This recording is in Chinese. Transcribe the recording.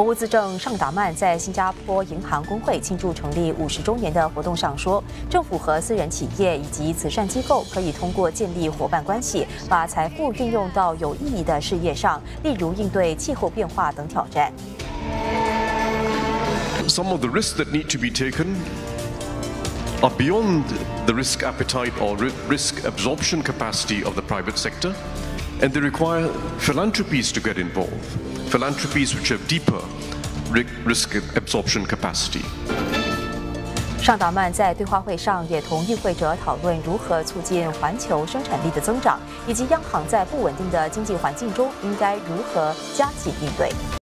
国务资政尚达曼在新加坡银行工会庆祝成立五十周年的活动上说，政府和私人企业以及慈善机构可以通过建立伙伴关系，把财富运用到有意义的事业上，例如应对气候变化等挑战。Some of the risks that need to be taken are beyond the risk appetite or risk absorption capacity of the private sector, and they require philanthropies to get involved, philanthropies which have deeper risk absorption capacity. 上达曼在对话会上也同与会者讨论如何促进环球生产力的增长，以及央行在不稳定的经济环境中应该如何加紧应对。